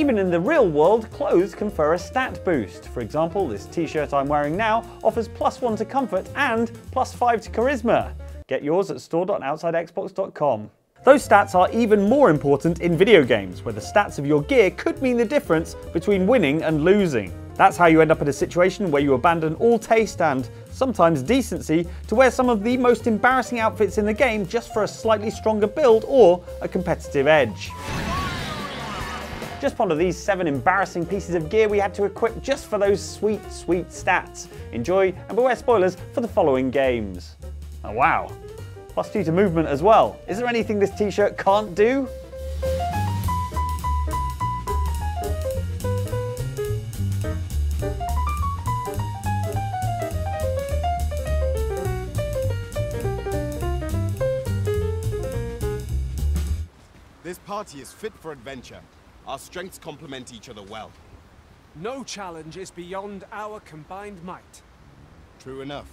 Even in the real world, clothes confer a stat boost. For example, this t-shirt I'm wearing now offers plus 1 to comfort and plus 5 to charisma. Get yours at store.outsidexbox.com. Those stats are even more important in video games, where the stats of your gear could mean the difference between winning and losing. That's how you end up in a situation where you abandon all taste and, sometimes decency, to wear some of the most embarrassing outfits in the game just for a slightly stronger build or a competitive edge. Just ponder these seven embarrassing pieces of gear we had to equip just for those sweet, sweet stats. Enjoy and beware spoilers for the following games. Oh wow, plus two to movement as well. Is there anything this t-shirt can't do? This party is fit for adventure. Our strengths complement each other well. No challenge is beyond our combined might. True enough.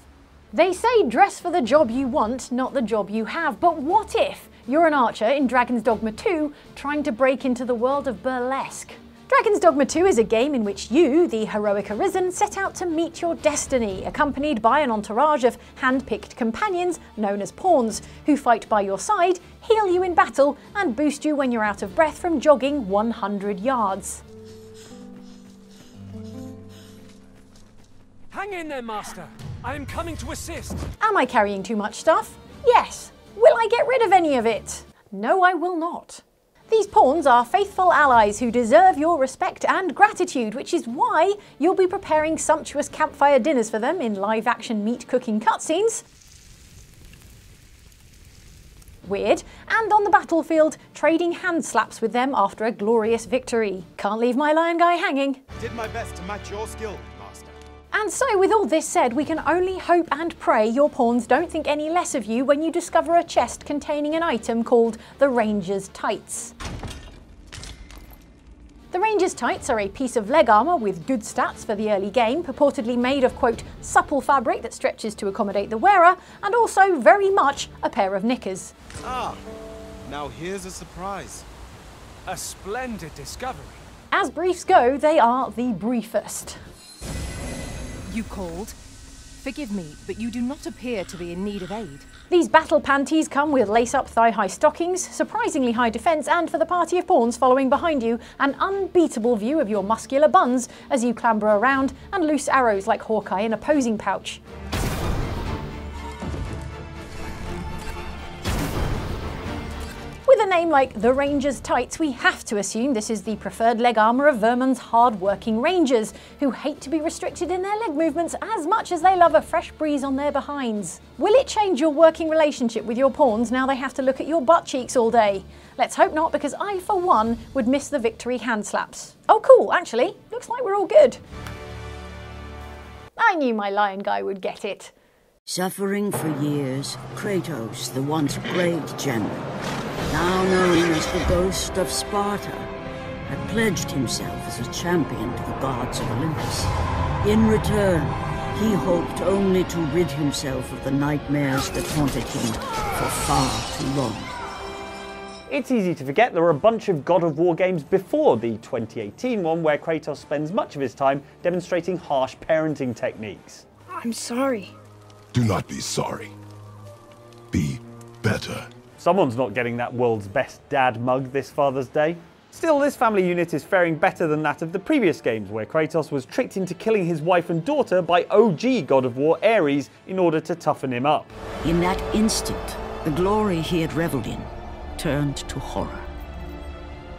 They say dress for the job you want, not the job you have. But what if you're an archer in Dragon's Dogma 2 trying to break into the world of burlesque? Dragon's Dogma 2 is a game in which you, the heroic Arisen, set out to meet your destiny, accompanied by an entourage of hand-picked companions known as pawns, who fight by your side, heal you in battle, and boost you when you're out of breath from jogging 100 yards. Hang in there, Master. I am coming to assist. Am I carrying too much stuff? Yes. Will I get rid of any of it? No, I will not. These pawns are faithful allies who deserve your respect and gratitude, which is why you'll be preparing sumptuous campfire dinners for them in live action meat cooking cutscenes. Weird, and on the battlefield, trading hand slaps with them after a glorious victory. Can't leave my lion guy hanging. Did my best to match your skill. And so, with all this said, we can only hope and pray your pawns don't think any less of you when you discover a chest containing an item called the Ranger's Tights. The Ranger's Tights are a piece of leg armour with good stats for the early game, purportedly made of, quote, supple fabric that stretches to accommodate the wearer, and also very much a pair of knickers. Ah, now here's a surprise. A splendid discovery. As briefs go, they are the briefest. You called? Forgive me, but you do not appear to be in need of aid. These battle panties come with lace-up thigh-high stockings, surprisingly high defence, and for the party of pawns following behind you, an unbeatable view of your muscular buns as you clamber around, and loose arrows like Hawkeye in a posing pouch. Name like the Ranger's Tights, we have to assume this is the preferred leg armour of Vermund's hard-working rangers, who hate to be restricted in their leg movements as much as they love a fresh breeze on their behinds. Will it change your working relationship with your pawns now they have to look at your butt cheeks all day? Let's hope not, because I, for one, would miss the victory hand slaps. Oh cool, actually, looks like we're all good. I knew my lion guy would get it. Suffering for years, Kratos, the once great general, now known as the Ghost of Sparta, had pledged himself as a champion to the gods of Olympus. In return, he hoped only to rid himself of the nightmares that haunted him for far too long. It's easy to forget there were a bunch of God of War games before the 2018 one where Kratos spends much of his time demonstrating harsh parenting techniques. I'm sorry. Do not be sorry. Be better. Someone's not getting that world's best dad mug this Father's Day. Still, this family unit is faring better than that of the previous games, where Kratos was tricked into killing his wife and daughter by OG God of War Ares in order to toughen him up. In that instant, the glory he had reveled in turned to horror.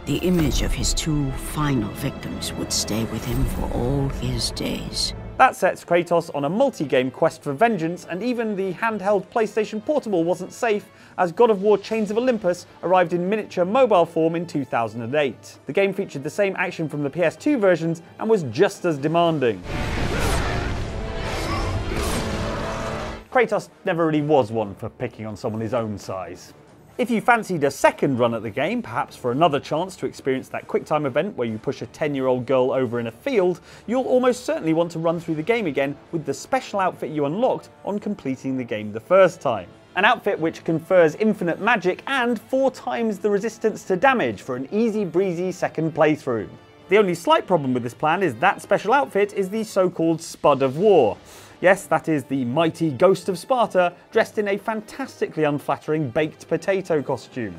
The image of his two final victims would stay with him for all his days. That sets Kratos on a multi-game quest for vengeance, and even the handheld PlayStation Portable wasn't safe, as God of War Chains of Olympus arrived in miniature mobile form in 2008. The game featured the same action from the PS2 versions and was just as demanding. Kratos never really was one for picking on someone his own size. If you fancied a second run at the game, perhaps for another chance to experience that QuickTime event where you push a 10 year old girl over in a field, you'll almost certainly want to run through the game again with the special outfit you unlocked on completing the game the first time. An outfit which confers infinite magic and four times the resistance to damage for an easy breezy second playthrough. The only slight problem with this plan is that special outfit is the so-called Spud of War. Yes, that is the mighty Ghost of Sparta dressed in a fantastically unflattering baked potato costume.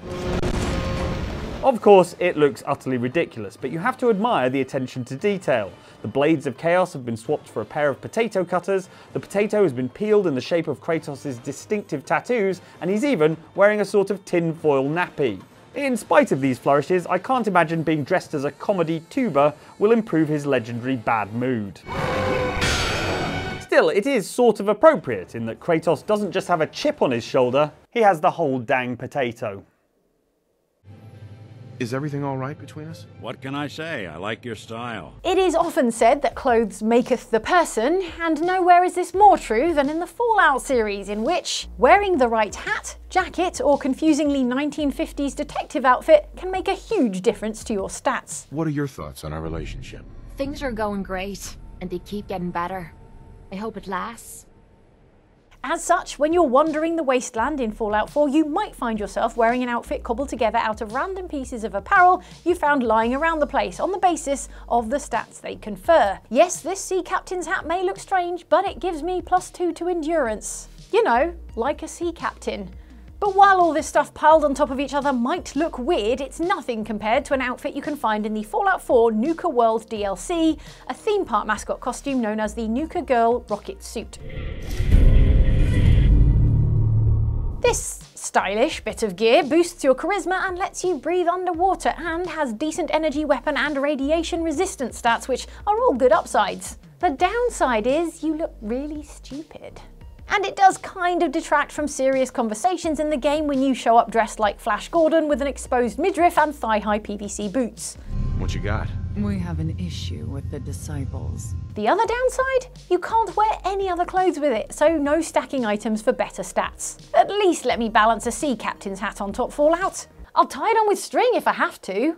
Of course, it looks utterly ridiculous, but you have to admire the attention to detail. The blades of Chaos have been swapped for a pair of potato cutters, the potato has been peeled in the shape of Kratos' distinctive tattoos, and he's even wearing a sort of tin foil nappy. In spite of these flourishes, I can't imagine being dressed as a comedy tuber will improve his legendary bad mood. Still, it is sort of appropriate in that Kratos doesn't just have a chip on his shoulder, he has the whole dang potato. Is everything all right between us? What can I say? I like your style. It is often said that clothes maketh the person, and nowhere is this more true than in the Fallout series, in which wearing the right hat, jacket, or confusingly 1950s detective outfit can make a huge difference to your stats. What are your thoughts on our relationship? Things are going great, and they keep getting better. I hope it lasts. As such, when you're wandering the wasteland in Fallout 4, you might find yourself wearing an outfit cobbled together out of random pieces of apparel you found lying around the place on the basis of the stats they confer. Yes, this sea captain's hat may look strange, but it gives me plus two to endurance. You know, like a sea captain. But while all this stuff piled on top of each other might look weird, it's nothing compared to an outfit you can find in the Fallout 4 Nuka World DLC, a theme park mascot costume known as the Nuka Girl Rocket Suit. This stylish bit of gear boosts your charisma and lets you breathe underwater and has decent energy weapon and radiation resistance stats which are all good upsides. The downside is you look really stupid. And it does kind of detract from serious conversations in the game when you show up dressed like Flash Gordon with an exposed midriff and thigh-high PVC boots. What you got? We have an issue with the disciples. The other downside? You can't wear any other clothes with it, so no stacking items for better stats. At least let me balance a sea captain's hat on top Fallout. I'll tie it on with string if I have to.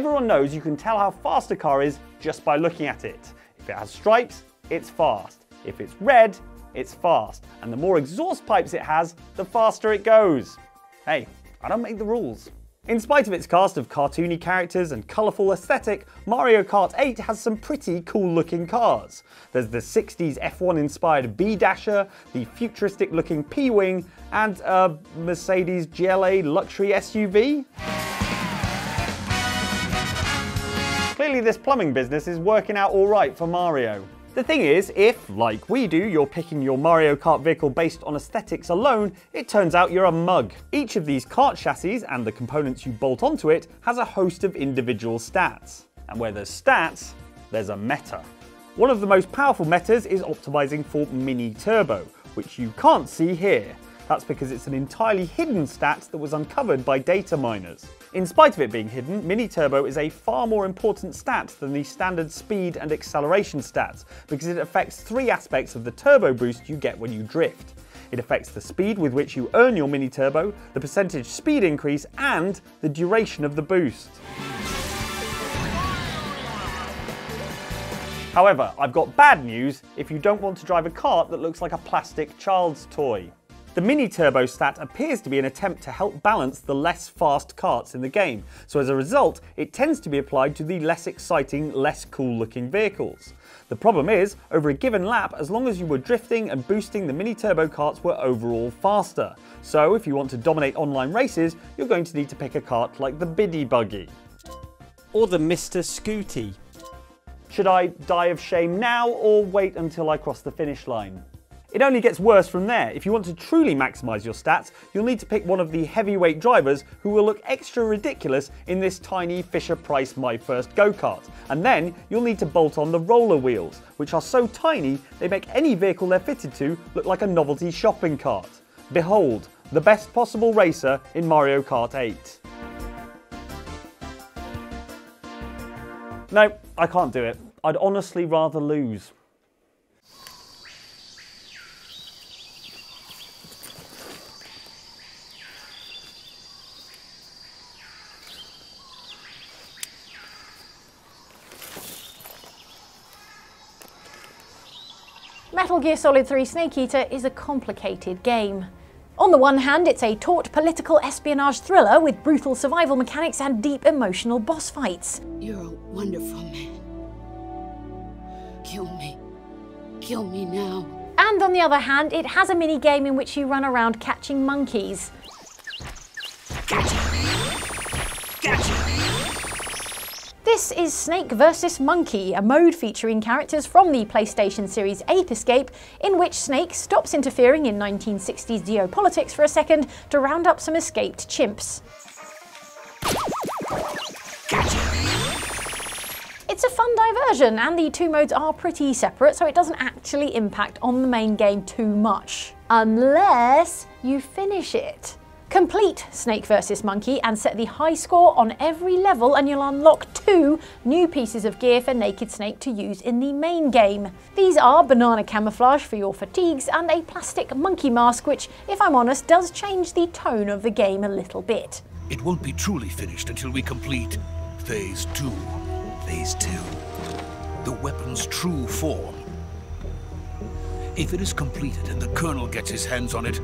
Everyone knows you can tell how fast a car is just by looking at it. If it has stripes, it's fast. If it's red, it's fast. And the more exhaust pipes it has, the faster it goes. Hey, I don't make the rules. In spite of its cast of cartoony characters and colourful aesthetic, Mario Kart 8 has some pretty cool looking cars. There's the 60s F1 inspired B Dasher, the futuristic looking P Wing, and a Mercedes GLA luxury SUV. Clearly this plumbing business is working out alright for Mario. The thing is, if, like we do, you're picking your Mario Kart vehicle based on aesthetics alone, it turns out you're a mug. Each of these kart chassis and the components you bolt onto it has a host of individual stats. And where there's stats, there's a meta. One of the most powerful metas is optimizing for Mini Turbo, which you can't see here. That's because it's an entirely hidden stat that was uncovered by data miners. In spite of it being hidden, Mini Turbo is a far more important stat than the standard speed and acceleration stats because it affects three aspects of the turbo boost you get when you drift. It affects the speed with which you earn your Mini Turbo, the percentage speed increase, and the duration of the boost. However, I've got bad news if you don't want to drive a kart that looks like a plastic child's toy. The mini turbo stat appears to be an attempt to help balance the less fast carts in the game, so as a result, it tends to be applied to the less exciting, less cool looking vehicles. The problem is, over a given lap, as long as you were drifting and boosting, the mini turbo carts were overall faster. So if you want to dominate online races, you're going to need to pick a cart like the Biddybuggy. Or the Mr. Scooty. Should I die of shame now or wait until I cross the finish line? It only gets worse from there. If you want to truly maximise your stats, you'll need to pick one of the heavyweight drivers who will look extra ridiculous in this tiny Fisher-Price My First Go-Kart. And then you'll need to bolt on the roller wheels, which are so tiny they make any vehicle they're fitted to look like a novelty shopping cart. Behold, the best possible racer in Mario Kart 8. No, I can't do it. I'd honestly rather lose. Metal Gear Solid 3 Snake Eater is a complicated game. On the one hand, it's a taut political espionage thriller with brutal survival mechanics and deep emotional boss fights. You're a wonderful man. Kill me. Kill me now. And on the other hand, it has a mini game in which you run around catching monkeys. Gotcha! Gotcha! This is Snake vs. Monkey, a mode featuring characters from the PlayStation Series Ape Escape, in which Snake stops interfering in 1960s geopolitics for a second to round up some escaped chimps. It's a fun diversion, and the two modes are pretty separate, so it doesn't actually impact on the main game too much. Unless you finish it. Complete Snake vs Monkey and set the high score on every level and you'll unlock two new pieces of gear for Naked Snake to use in the main game. These are banana camouflage for your fatigues and a plastic monkey mask which, if I'm honest, does change the tone of the game a little bit. It won't be truly finished until we complete Phase 2. Phase 2. The weapon's true form. If it is completed and the Colonel gets his hands on it,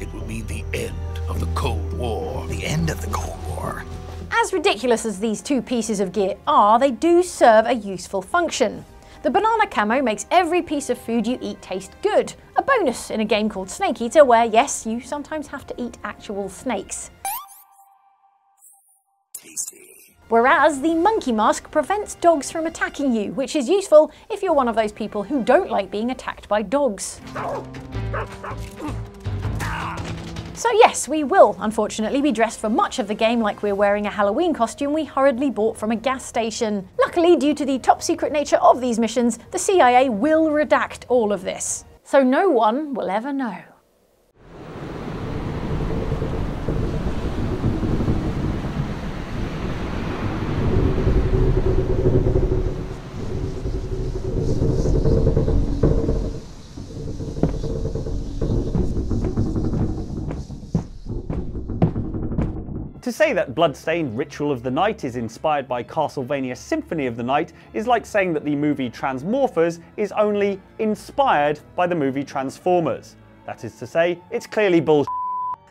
it will mean the end of the Cold War. The end of the Cold War. As ridiculous as these two pieces of gear are, they do serve a useful function. The banana camo makes every piece of food you eat taste good, a bonus in a game called Snake Eater where, yes, you sometimes have to eat actual snakes. Whereas the monkey mask prevents dogs from attacking you, which is useful if you're one of those people who don't like being attacked by dogs. So yes, we will unfortunately be dressed for much of the game like we're wearing a Halloween costume we hurriedly bought from a gas station. Luckily, due to the top secret nature of these missions, the CIA will redact all of this. So no one will ever know. To say that Bloodstained Ritual of the Night is inspired by Castlevania Symphony of the Night is like saying that the movie Transmorphers is only inspired by the movie Transformers. That is to say, it's clearly bull.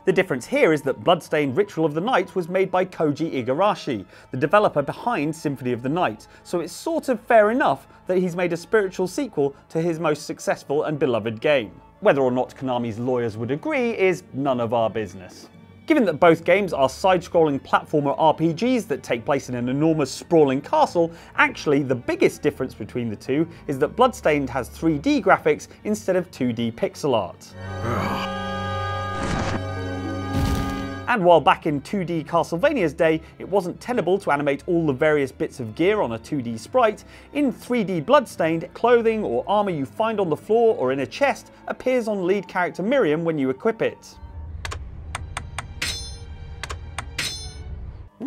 The difference here is that Bloodstained Ritual of the Night was made by Koji Igarashi, the developer behind Symphony of the Night, so it's sort of fair enough that he's made a spiritual sequel to his most successful and beloved game. Whether or not Konami's lawyers would agree is none of our business. Given that both games are side-scrolling platformer RPGs that take place in an enormous sprawling castle, actually the biggest difference between the two is that Bloodstained has 3D graphics instead of 2D pixel art. And while back in 2D Castlevania's day, it wasn't tenable to animate all the various bits of gear on a 2D sprite, in 3D Bloodstained, clothing or armour you find on the floor or in a chest appears on lead character Miriam when you equip it.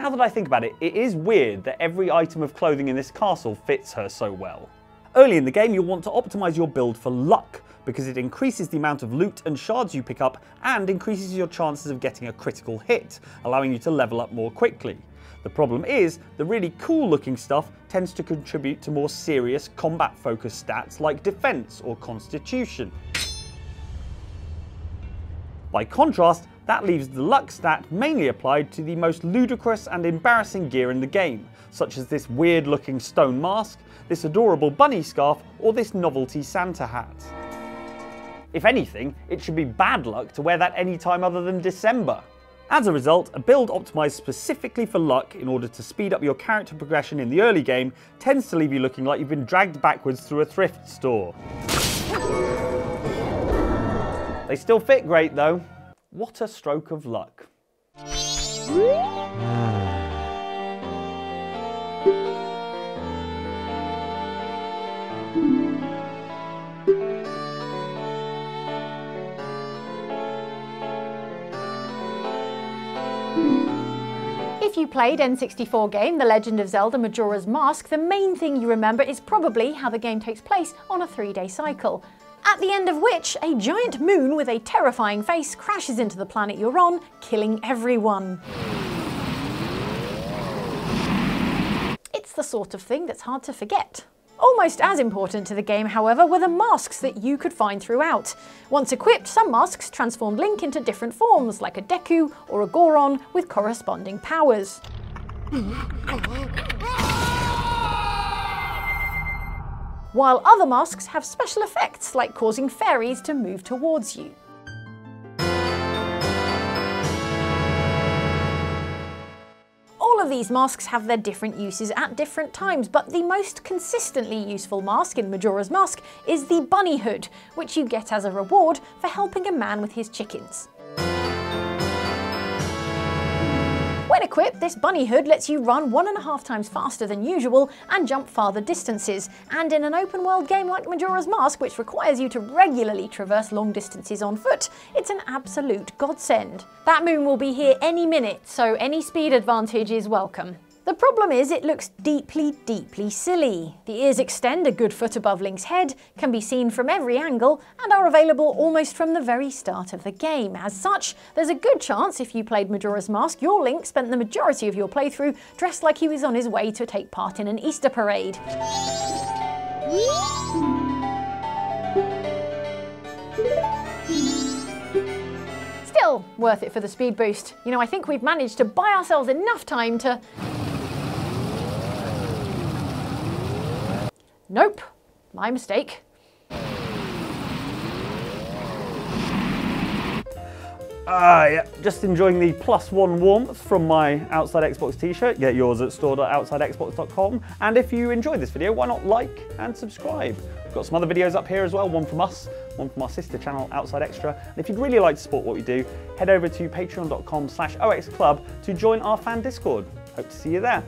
Now that I think about it, it is weird that every item of clothing in this castle fits her so well. Early in the game you'll want to optimise your build for luck, because it increases the amount of loot and shards you pick up and increases your chances of getting a critical hit, allowing you to level up more quickly. The problem is, the really cool looking stuff tends to contribute to more serious combat focused stats like defense or constitution. By contrast, that leaves the luck stat mainly applied to the most ludicrous and embarrassing gear in the game, such as this weird looking stone mask, this adorable bunny scarf, or this novelty Santa hat. If anything, it should be bad luck to wear that any time other than December. As a result, a build optimised specifically for luck in order to speed up your character progression in the early game tends to leave you looking like you've been dragged backwards through a thrift store. They still fit great though. What a stroke of luck. If you played N64 game The Legend of Zelda Majora's Mask, the main thing you remember is probably how the game takes place on a three-day cycle. At the end of which, a giant moon with a terrifying face crashes into the planet you're on, killing everyone. It's the sort of thing that's hard to forget. Almost as important to the game, however, were the masks that you could find throughout. Once equipped, some masks transformed Link into different forms, like a Deku or a Goron with corresponding powers. While other masks have special effects, like causing fairies to move towards you. All of these masks have their different uses at different times, but the most consistently useful mask in Majora's Mask is the Bunny Hood, which you get as a reward for helping a man with his chickens. When equipped, this bunny hood lets you run one and a half times faster than usual and jump farther distances, and in an open world game like Majora's Mask, which requires you to regularly traverse long distances on foot, it's an absolute godsend. That moon will be here any minute, so any speed advantage is welcome. The problem is it looks deeply, deeply silly. The ears extend a good foot above Link's head, can be seen from every angle, and are available almost from the very start of the game. As such, there's a good chance if you played Majora's Mask, your Link spent the majority of your playthrough dressed like he was on his way to take part in an Easter parade. Still worth it for the speed boost. You know, I think we've managed to buy ourselves enough time to Nope, my mistake. Ah, yeah, just enjoying the plus one warmth from my Outside Xbox t-shirt. Get yours at store.outsidexbox.com. And if you enjoyed this video, why not like and subscribe? We've got some other videos up here as well, one from us, one from our sister channel, Outside Extra. And if you'd really like to support what we do, head over to patreon.com slash oxclub to join our fan Discord. Hope to see you there.